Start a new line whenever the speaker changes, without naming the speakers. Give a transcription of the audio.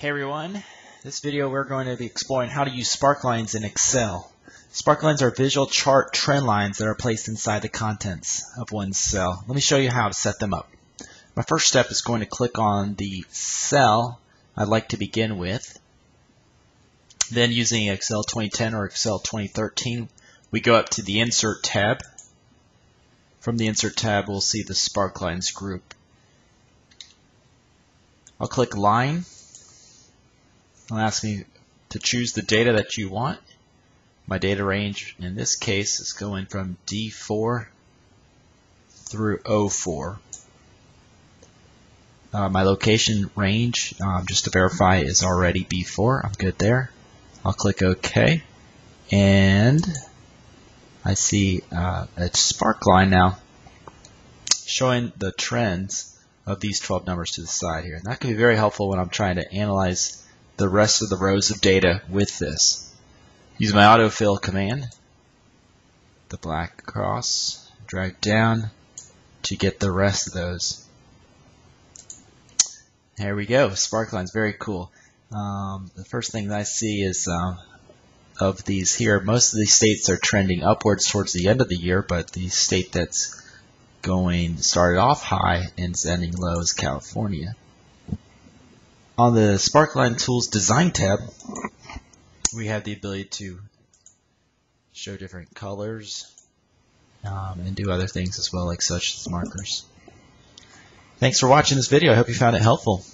Hey everyone, this video we're going to be exploring how to use sparklines in Excel. Sparklines are visual chart trend lines that are placed inside the contents of one cell. Let me show you how to set them up. My first step is going to click on the cell I'd like to begin with. Then using Excel 2010 or Excel 2013, we go up to the Insert tab. From the Insert tab, we'll see the Sparklines group. I'll click Line It'll ask me to choose the data that you want. My data range in this case is going from D4 through O4. Uh, my location range, um, just to verify, is already B4. I'm good there. I'll click OK. And I see uh, a sparkline now showing the trends of these 12 numbers to the side here. And that can be very helpful when I'm trying to analyze the rest of the rows of data with this. Use my autofill command, the black cross, drag down to get the rest of those. There we go, Sparklines, very cool. Um, the first thing that I see is uh, of these here, most of these states are trending upwards towards the end of the year, but the state that's going started off high and is ending low is California. On the Sparkline Tools Design tab, we have the ability to show different colors um, and do other things as well, like such as markers. Thanks for watching this video. I hope you found it helpful.